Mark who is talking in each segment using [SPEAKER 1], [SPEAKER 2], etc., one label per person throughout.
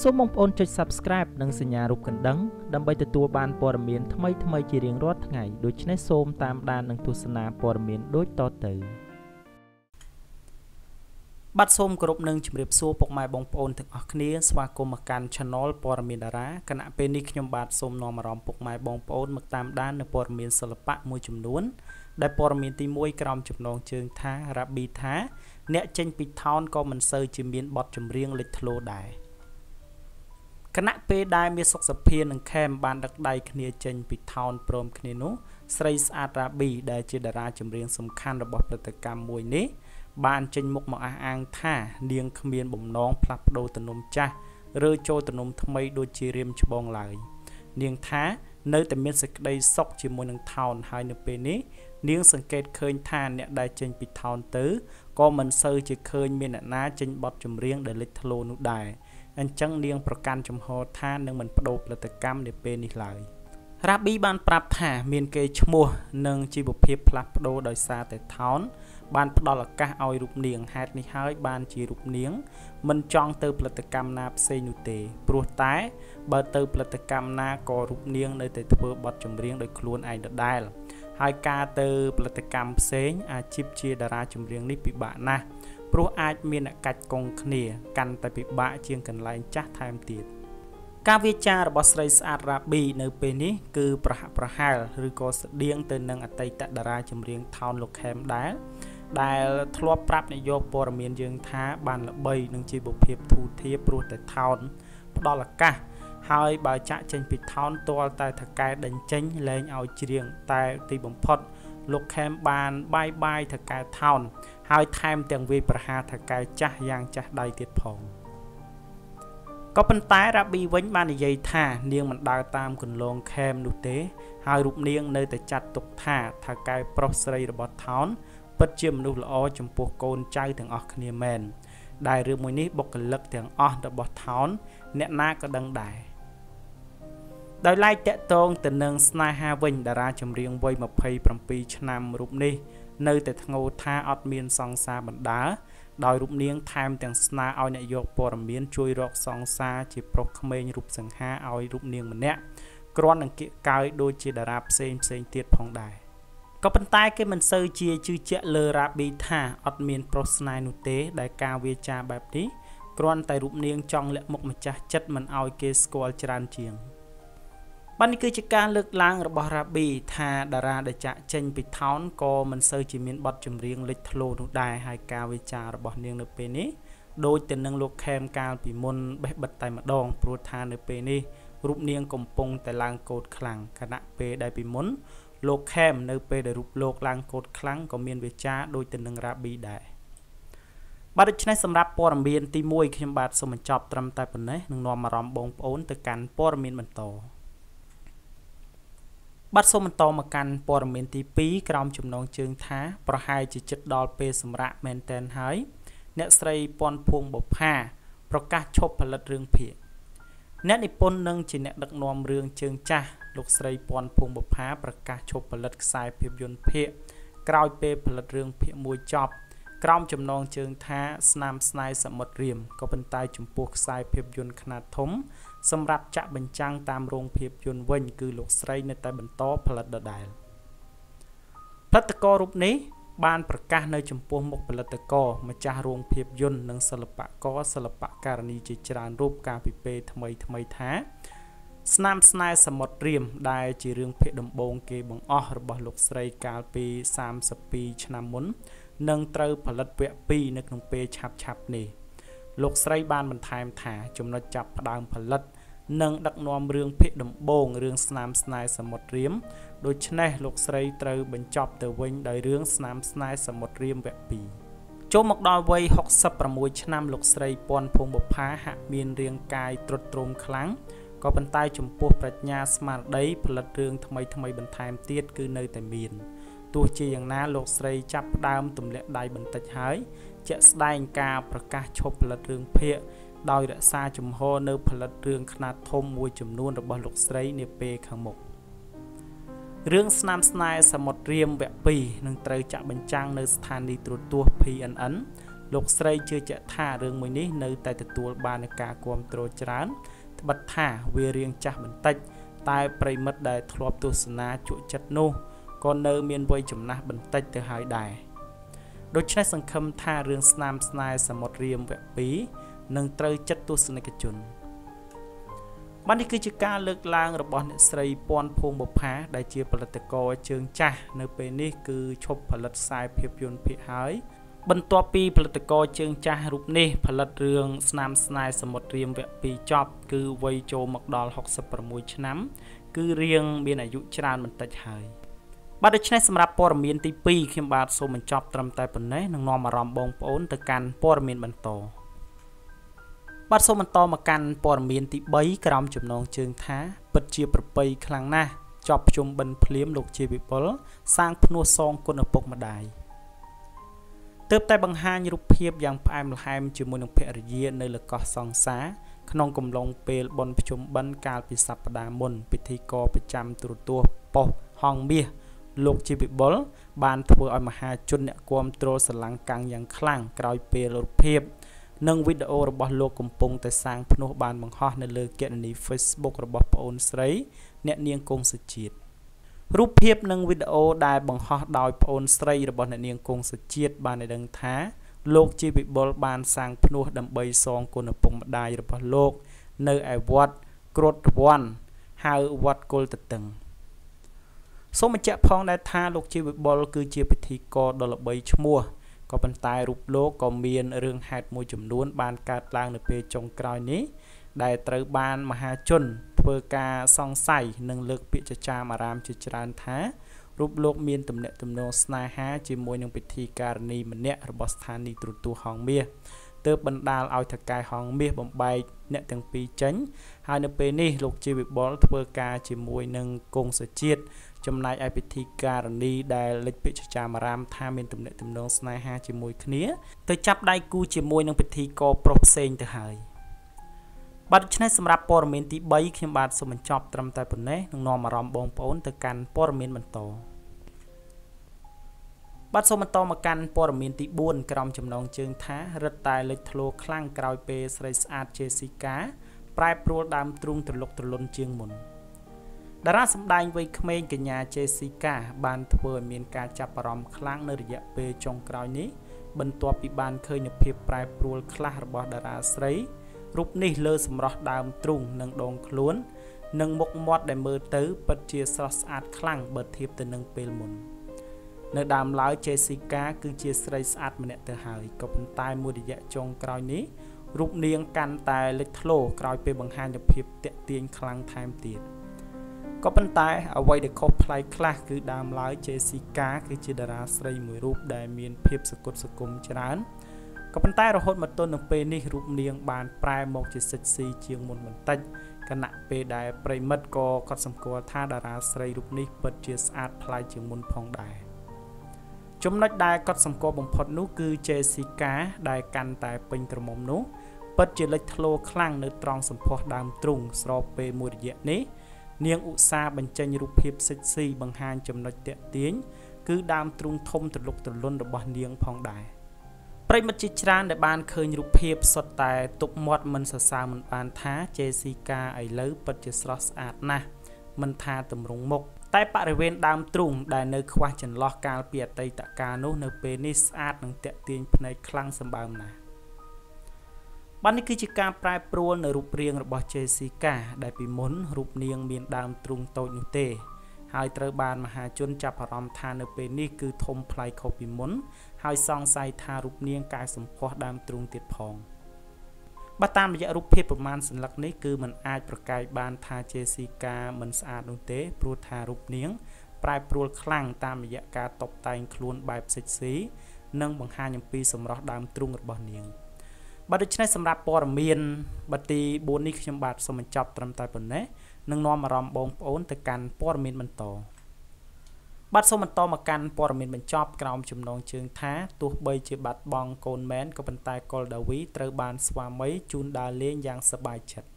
[SPEAKER 1] សូមបងប្អូនចុច Subscribe និងសញ្ញារូបកណ្ដឹងដើម្បីទទួលបានព័ត៌មានថ្មីៗជារៀងរាល់ថ្ងៃដូច្នេះសូមតាមដាននិងទស្សនាព័ត៌មានដូចតទៅបាទសូមគោរពនឹងជម្រាបសួរពុកម៉ែបងប្អូនទាំងអស់គ្នាស្វាគមន៍មកកាន់ Channel ព័ត៌មានតារាគណៈពេលនេះខ្ញុំបាទសូមនាំអារម្មណ៍ពុកម៉ែបងប្អូនមកតាមដាននៅព័ត៌មានសិល្បៈមួយចំនួនដែលព័ត៌មានទី1ក្រោមចំណងជើងថា Rabi ថា អ្នកចេញពីថោនក៏មិនសូវជាមានបទចម្រៀងលេចធ្លោដែរ គណៈពេលដែលមានសុខសភានិងខេមបានដឹកដៃគ្នាចេញពីថោនព្រមគ្នានោះស្រីស្អាតរ៉ាប៊ីដែលជាតារាចម្រៀងសំខាន់របស់ព្រឹត្តិកម្មមួយនេះបានចេញមុខមកអះអាងថានាងគ្មានបំណងផ្លាស់ប្ដូរទំនុំចាស់ឬចូលទំនុំថ្មីដូចជារៀមច្បងឡើយនាងថានៅតែមានសេចក្តីសុខជាមួយនឹងថោនហើយនៅពេលនេះនាងសង្កេតឃើញថាអ្នកដែលចេញពីថោនទៅក៏មិនសូវជាឃើញមានអ្នកណាចេញបទចម្រៀងដែលលេចធ្លោនោះដែរ អញ្ចឹងនាងប្រកាន់ចំហថានឹងមិនបដូរផលិតកម្មនាពេលនេះឡើយរ៉ាប៊ីបានប្រាប់ថាមានគេឈ្មោះនិងជីវភាពផ្លាស់ប្ដូរដោយសារតែថោនបានផ្ដល់ឱកាសឲ្យរូបនាងហេតុនេះហើយបានជារូបនាង មិនចង់ទៅផលិតកម្មណាផ្សេងនោះទេ ព្រោះតែ បើទៅផលិតកម្មណាក៏រូបនាងនៅតែធ្វើបទចម្រៀងដោយខ្លួនឯងដដែលហើយការទៅផលិតកម្មផ្សេងអាជីពជាតារាចម្រៀងនេះពិបាកណាស់ ព្រោះអាចមានអ្នកកាច់កងគ្នាកាន់តែពិបាកជាងកន្លែងចាស់ថែមទៀតការវាចារបស់ស្រីស្អាតរ៉ាប៊ីនៅពេលនេះគឺប្រហាក់ប្រហែលឬក៏ស្តៀងទៅនឹងអតីតតារាចម្រៀងថោនលោកខេមដែរដែលធ្លាប់ប្រាប់នាយកព័ត៌មានយើងថាបានល្បីនឹងជីវភាពធូរធារព្រោះតែថោនផ្ដល់ឱកាសហើយបើចាក់ចេញពីថោនទាល់តែថកែដេញចេញលែងឲ្យច្រៀងតែទីបំផុត លោកខេមបានបាយបាយថកែថោនហើយថែមទាំងវាយប្រហារថកែចាស់យ៉ាងចាស់ដៃទៀតផងក៏ប៉ុន្តែរ៉ាប៊ីវិញបាននិយាយថា នាងមិនដើរតាមគន្លងខេមនោះទេ ហើយរូបនាងនៅតែចាត់ទុកថាថកែប្រុសស្រីរបស់ថោនពិតជាមនុស្សល្អចំពោះកូនចៅទាំងអស់គ្នាមែនដែលរឿងមួយនេះបុគ្គលិកទាំងអស់របស់ថោនអ្នកណាក៏ដឹងដែរ ដោយឡែកតកតងទៅនឹងស្នេហាវិញតារាចម្រៀងវ័យ27ឆ្នាំរូបនេះនៅតែធ្ងោថាអត់មានសង្សារបណ្ដាដោយរូបនាងថែមទាំងស្នើឲ្យអ្នកយកព័ត៌មានជួយរកសង្សារជាប្រុសក្មេងរូបសង្ហាឲ្យរូបនាងម្នាក់គ្រាន់នឹងគៀកកើយដូចជាតារាផ្សេងផ្សេងទៀតផងដែរក៏ប៉ុន្តែគេមិនសូវជាជឿជាក់លើរ៉ាប៊ីថាអត់មានប្រុសស្នេហ៍នោះទេដែលការវាចាបែបនេះគ្រាន់តែរូបនាងចង់លាក់មុខម្ចាស់ចិត្តមិនឲ្យគេស្គាល់ច្រើនជាង បាទនេះគឺជាការលើកឡើងរបស់រ៉ាប៊ីថាតារាដែលចាក់ចេញពីថោនក៏មិនសូវជាមានបទចម្រៀងលេចធ្លោនោះដែរហើយការវិចាររបស់នាងនៅពេលនេះដូចទៅនឹងលោកខេមកាលពីមុនបេះបិទតែម្ដងព្រោះថានៅពេលនេះរូបនាងកំពុងតែឡើងកោតខ្លាំងខណៈពេលដែលពីមុនលោកខេមនៅពេលដែលរូបលោកឡើងកោតខ្លាំងក៏មានវាចាដូចទៅនឹងរ៉ាប៊ីដែរបាទដូច្នេះសម្រាប់ព័ត៌មានទី1ខ្ញុំបាទសូមបញ្ចប់ត្រឹមតែប៉ុណ្ណេះនឹងនាំអារម្មណ៍បងប្អូនទៅកាន់ព័ត៌មានបន្ត បាទសូមបន្តមកកាន់ព័ត៌មានទី2ក្រោមចំណងជើងថា ប្រហែលជាចិត្តដល់ពេលសម្រាប់មែនតែនហើយ អ្នកស្រីពាន់ភួងបុផាប្រកាសឈប់ផលិតរឿងភាគអ្នកនិពន្ធនិងជាអ្នកដឹកនាំរឿងជើងចាស់លោកស្រីពាន់ភួងបុផាប្រកាសឈប់ផលិតខ្សែភាពយន្តភាគក្រោយពេលផលិតរឿងភាគមួយចប់ក្រោមចំណងជើងថាស្នាមស្នេហ៍សមុទ្ររៀមក៏ប៉ុន្តែចំពោះខ្សែភាពយន្តខ្នាតធំ សម្រាប់ចាក់បញ្ចាំងតាមរោងភាពយន្តវិញ គឺលោកស្រីនៅតែបន្តផលិតដដែលផលិតកររូបនេះបានប្រកាសនៅចំពោះមុខផលិតកកម្ចាស់រោងភាពយន្តនិងសិល្បករសិល្បករនីជាច្រើនរូបកាលពីពេលថ្មីថ្មីថា ស្នាមស្នេហ៍សមុទ្ររៀមដែលជារឿងភាគដំបូងគេបង្អស់របស់លោកស្រីកាលពី32ឆ្នាំមុននឹងត្រូវផលិតវគ្គ2នៅក្នុងពេលឆាប់ឆាប់នេះ លោកស្រីបានបន្ថែមថាចំណុចចាប់ផ្ដើមផលិត និងដឹកនាំរឿងភាគដំបូងរឿងស្នាមស្នេហ៍សមុទ្ររៀមដូច្នេះលោកស្រីត្រូវបញ្ចប់ទៅវិញដោយរឿងស្នាមស្នេហ៍សមុទ្ររៀមវគ្គ2ចូលមកដល់វ័យ66ឆ្នាំលោកស្រីពាន់ភូមិបុផាហាក់មានរាងកាយទ្រុឌទ្រោមខ្លាំងក៏ប៉ុន្តែចំពោះប្រាជ្ញាស្មារតីផលិតរឿងថ្មីថ្មីបន្ថែមទៀតគឺនៅតែមាន ទោះជាយ៉ាងណាលោកស្រីចាប់ផ្ដើមទម្លាក់ដៃបន្តិចហើយជាក់ស្ដែងការប្រកាសឈប់ផលិតរឿងភាគដោយរក្សាជំហរនៅផលិតរឿងខ្នាតធំមួយចំនួនរបស់លោកស្រីនាពេលខាងមុខរឿងស្នាមស្នេហ៍សមុទ្ររៀមវគ្គ2នឹងត្រូវចាក់បញ្ចាំងនៅស្ថានីយ៍ទូរទស្សន៍ PNN លោកស្រីជឿជាក់ថារឿងមួយនេះនៅតែទទួលបាននឹងការគ្រប់គ្រងច្រើនត្បិតថាវារៀងចាស់បន្តិចតែប្រិមិត្តដែលធ្លាប់ទស្សនាជក់ចិត្តនោះ ក៏នៅមានវ័យចំណាស់បន្តិចទៅហើយដែរដូច្នេះសង្ឃឹមថារឿងស្នាមស្នេហ៍សមុទ្ររៀមវគ្គ2នឹងត្រូវចិត្តទស្សនិកជនបាននេះគឺជាការលើកឡើងរបស់អ្នកស្រីពាន់ភូមិបុផាដែលជាផលិតករជើងចាស់នៅពេលនេះគឺឈប់ផលិតខ្សែភាពយន្តភាគហើយ បន្ទាប់ពីផលិតករជើងចាស់រូបនេះផលិតរឿងស្នាមស្នេហ៍សមុទ្ររៀមវគ្គ2ចប់ គឺវ័យចូលមកដល់66ឆ្នាំ គឺរៀងមានអាយុច្រើនបន្តិចហើយ បាទដូច្នេះសម្រាប់ព័ត៌មានទី2ខ្ញុំបាទសូមបញ្ចប់ត្រឹមតែប៉ុណ្ណេះនឹងនាំអារម្មណ៍បងប្អូនទៅកាន់ព័ត៌មានបន្តបាទសូមបន្តមកកាន់ព័ត៌មានទី3ក្រោមចំណងជើងថា ពិតជាប្របីខ្លាំងណាស់ចប់ជុំបិណ្ឌភ្លាមលោកជាវិបុលសាងភ្នោះសងគុណឪពុកម្ដាយទើបតែបង្ហាញរូបភាពយ៉ាងផ្អែមល្ហែមជាមួយនឹងភរិយានៅលើកោះសង្សារក្នុងកំឡុងពេលបុណ្យភ្ជុំបិណ្ឌកាលពីសប្តាហ៍មុនពិធីករប្រចាំទូរទស្សន៍ប៉ុស្តិ៍ហងមាស លោកជីវិបុលបានធ្វើឲ្យមហាជនអ្នកគាំទ្រស្រឡាំងកាំងយ៉ាងខ្លាំងក្រោយពេលរូបភាពនិងវីដេអូរបស់លោកកំពុងតែសាងភ្នោះបានបង្ហោះនៅលើគណនី Facebook របស់ប្អូនស្រី អ្នកនាងគង់សុជាតិរូបភាពនិងវីដេអូដែលបង្ហោះដោយប្អូនស្រីរបស់អ្នកនាងគង់សុជាតិបានឲ្យដឹងថាលោកជាវិបុលបានសាងភ្នោះដើម្បីសងគុណឪពុកម្ដាយរបស់លោក នៅឯវត្តគ្រុតវ័នហៅវត្តគុលតតឹង សូមបញ្ជាក់ផងដែរថាលោកជាវិបុលគឺជាពិធីករដ៏ល្បីឈ្មោះក៏ប៉ុន្តែរូបលោកក៏មានរឿងហេតុមួយចំនួន បានកើតឡើងនៅពេលចុងក្រោយនេះ ដែលត្រូវបានមហាជន ធ្វើការសង្ស័យនិងលើកពាក្យចចាមអារាមជាច្រើនថារូបលោកមានទំនាក់ទំនងស្នេហាជាមួយនឹងពិធីការនីម្នាក់របស់ស្ថានីយ៍ទូរទស្សន៍ហងមាសទើបបណ្ដាលឲ្យថកែហងមាសបំបែកអ្នកទាំងពីរចេញហើយនៅពេលនេះលោកជីវិបុលធ្វើការជាមួយនឹងគង់សជាតិ ចំណែកឯពិធីការនីដែលលេចពាក្យចចាមអារាមថាមានទំនាក់ទំនងស្នេហាជាមួយគ្នាទៅចាប់ដៃគូជាមួយនឹងពិធីករប្រុសផ្សេងទៅហើយបាទដូច្នេះសម្រាប់ព័ត៌មានទី3ខ្ញុំបាទសូមបញ្ចប់ត្រឹមតែប៉ុណ្ណេះនឹងនាំអារម្មណ៍បងប្អូនទៅកាន់ព័ត៌មានបន្តបាទសូមបន្តមកកាន់ព័ត៌មានទី4ក្រោមចំណងជើងថារឹតតែលេចធ្លោខ្លាំងក្រោយពេលស្រីស្អាត Jessica ប្រែប្រួលដើមទ្រូងត្រលុកត្រលុនជាងមុន តារាសម្ដែងវ័យក្មេងកញ្ញា Jessica បានធ្វើឲ្យមានការចាប់អារម្មណ៍ខ្លាំងនៅរយៈពេលចុងក្រោយនេះបន្ទាប់ពីបានឃើញនូវភាពប្រែប្រួលខ្លះរបស់តារាស្រីរូបនេះលើសម្រស់ដើមទ្រូងនិងដងខ្លួន និងមុខមាត់ដែលមើលទៅពិតជាស្រស់ស្អាតខ្លាំងបើធៀបទៅនឹងពេលមុននៅដើមឡើយ Jessica គឺជាស្រីស្អាតម្នាក់ទៅហើយក៏ប៉ុន្តែមួយរយៈចុងក្រោយនេះរូបនាងកាន់តែលេចធ្លោក្រោយពេលបង្ហាញនូវភាពតាក់ទាញខ្លាំងថែមទៀត។ ក៏ប៉ុន្តែអ្វីដែលខុសប្លែកខ្លះគឺដើមឡើយ Jessica គឺជាតារាស្រីមួយរូបដែលមានភាពសកុតសគុំច្រើនក៏ប៉ុន្តែរហូតមកទល់នឹងពេលនេះរូបនាងបានប្រែមកជាសិចស៊ីជាងមុនបន្តិចគណៈពេលដែលប្រិមិត្តក៏កត់សម្គាល់ថាតារាស្រីរូបនេះពិតជាស្អាតប្លែកជាងមុនផងដែរចំណុចដែលកត់សម្គាល់បំផុតនោះគឺ Jessica ដែលកាន់តែពេញក្រមុំនោះពិតជាលេចធ្លោខ្លាំងនៅត្រង់សម្ផស្សដើមទ្រូងស្របពេលមួយរយៈនេះ នាងឧស្សាហ៍បញ្ចេញរូបភាពសិចស៊ីបង្ហាញចំណុចតាក់ទាញគឺដើមទ្រូងធំត្រលុកត្រលុនរបស់នាងផងដែរប្រិមិត្តជាច្រើនដែលបានឃើញរូបភាពសុទ្ធតែទុកមាត់មិនសរសើរមិនបានថា Jessica ឥឡូវពិតជាស្រស់ស្អាតណាស់មិនថាទម្រង់មុខតែបរិវេណដើមទ្រូងដែលនៅខ្វះចន្លោះកាលពីអតីតកាលនោះនៅពេលនេះស្អាតនិងតាក់ទាញភ្នែកខ្លាំងសម្បើមណាស់ បាទនេះគឺជាការប្រែប្រួលនៅរូបរាងរបស់ Jessica ដែលពីមុនរូបនាងមានដើមទ្រូងតូចនោះទេ ហើយត្រូវបានមហាជនចាប់អារម្មណ៍ថានៅពេលនេះគឺធំប្លែកខុសពីមុន ហើយសង្ស័យថារូបនាងកែសម្ផស្សដើមទ្រូងទៀតផងបើតាមរយៈរូបភាពប្រមាណសន្លឹកនេះគឺมันអាចប្រកែកបានថា Jessica មិនស្អាតនោះទេព្រោះថារូបនាងប្រែប្រួលខ្លាំងតាមរយៈការតុបតែងខ្លួនបែបសិចស៊ីនិងបង្ហាញអំពីសម្រស់ដើមទ្រូងរបស់នាង។ បាទដូច្នេះសម្រាប់ព័ត៌មានបទី4នេះខ្ញុំបាទសូមបញ្ចប់ត្រឹមតែប៉ុណ្ណេះនឹងនាំអារម្មណ៍បងប្អូនទៅកាន់ព័ត៌មានបន្តបាទសូមបន្តមកកាន់ព័ត៌មានបញ្ចប់ក្រោមចំណងជើងថាទោះបីជាបាត់បង់កូនមែនក៏ប៉ុន្តែកុលដាវីត្រូវបានស្វាមីជូនដើរលេងយ៉ាងសប្បាយចិត្ត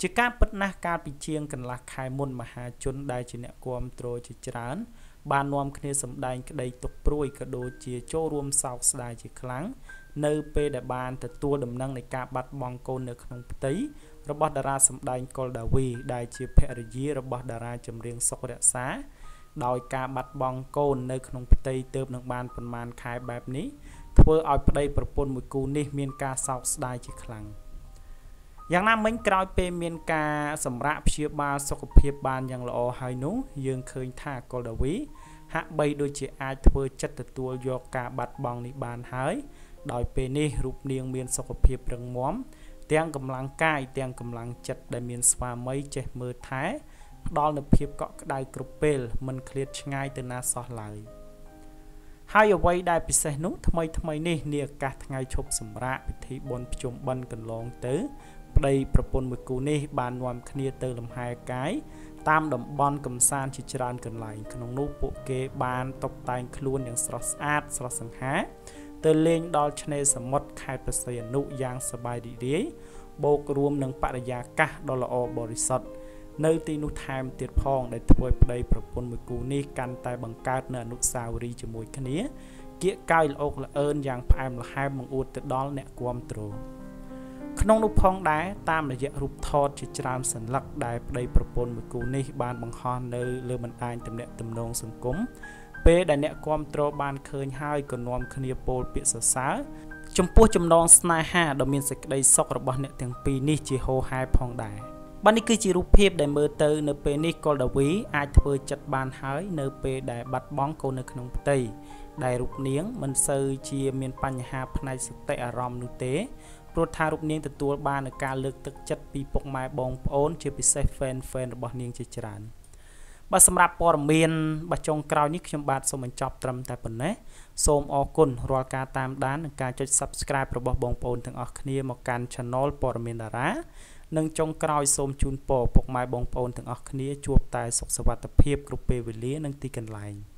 [SPEAKER 1] ជាការពិតណាស់កាលពីជាងកន្លះខែមុនមហាជនដែលជាអ្នកគាំទ្រជាច្រើន បាននាំគ្នាសម្ដែងក្តីទុកព្រួយក៏ដូចជាចូលរួមសោកស្ដាយជាខ្លាំង នៅពេលដែលបានទទួលដំណឹងនៃការបាត់បង់កូននៅក្នុងផ្ទៃរបស់តារាសម្ដែងកុលដាវីដែលជាភរិយារបស់តារាចម្រៀងសុករក្សា ដោយការបាត់បង់កូននៅក្នុងផ្ទៃទៅនឹងបានប្រមាណខែបែបនេះធ្វើឲ្យប្តីប្រពន្ធមួយគូនេះមានការសោកស្ដាយជាខ្លាំងយ៉ាងណាមិញក្រោយពេលមានការសម្រាកព្យាបាលសុខភាពបានយ៉ាងល្អហើយនោះយើងឃើញថាកុលដាវីហាក់បីដូចជាអាចធ្វើចិត្តទទួលយកការបាត់បង់នេះបានហើយ ដោយពេលនេះរូបនាងមានសុខភាពរឹងមាំទាំងកម្លាំងកាយទាំងកម្លាំងចិត្តដែលមានស្វាមីចេះមើលថែផ្ដល់នូវភាពកក់ក្ដៅគ្រប់ពេលមិនឃ្លាតឆ្ងាយទៅណាសោះឡើយហើយអ្វីដែលពិសេសនោះថ្មីថ្មីនេះនាឱកាសថ្ងៃឈប់សម្រាកពិធីបុណ្យភ្ជុំបិណ្ឌកន្លងទៅប្តីប្រពន្ធមួយគូនេះបាននាំគ្នាទៅលំហែកាយតាមតំបន់កំសាន្តជាច្រើនកន្លែងក្នុងនោះពួកគេបានតុបតែងខ្លួនយ៉ាងស្រស់ស្អាតស្រស់សង្ហា ទៅលេងដល់ឆ្នេរសមុទ្រខេត្តព្រះសីហនុយ៉ាងសប្បាយរីករាយបូករួមនឹងបរិយាកាសដ៏ល្អបរិសុទ្ធនៅទីនោះថែមទៀតផង ដែលធ្វើឲ្យប្តីប្រពន្ធមួយគូនេះកាន់តែបង្កើតនៅអនុស្សាវរីយ៍ជាមួយគ្នាគៀកកាយល្អោកល្អឿនយ៉ាងផ្អែមល្ហែមបង្អួតទៅដល់អ្នកគាំទ្រក្នុងនោះផងដែរតាមរយៈរូបថតជាច្រើនសន្លឹកដែលប្តីប្រពន្ធមួយគូនេះបានបង្ហោះនៅលើបណ្ដាញទំនាក់ទំនងសង្គម ពេលដែលអ្នកគ្រប់គ្រងបានឃើញហើយក៏នាំគ្នាពោលពាក្យសរសើរចំពោះចំណងស្នេហាដ៏មានសេចក្តីសុខរបស់អ្នកទាំងពីរនេះជាហូរហែផងដែរបាទនេះគឺជារូបភាពដែលមើលទៅនៅពេលនេះកុលដាវីអាចធ្វើចិត្តបានហើយនៅពេលដែលបាត់បង់កូននៅក្នុងផ្ទៃដែលរូបនាងមិនសូវជាមានបញ្ហាផ្នែកសតិអារម្មណ៍នោះទេព្រោះថារូបនាងទទួលបាននូវការលើកទឹកចិត្តពីពុកម៉ែបងប្អូនជាពិសេស fan fan របស់នាងជាច្រើន។ បាទសម្រាប់ព័ត៌មានបាទចុងក្រោយនេះខ្ញុំបាទសូមបញ្ចប់ត្រឹមតែប៉ុណ្ណេះសូមអរគុណរាល់ការតាមដាននិងការចុច Subscribe របស់បងប្អូនទាំងអស់គ្នាមកកាន់ Channel ព័ត៌មានតារានិងចុងក្រោយសូមជូនពរពុកម៉ែបងប្អូនទាំងអស់គ្នាជួបតែសុខសុវត្ថិភាពគ្រប់ពេលវេលានិងទីកន្លែង។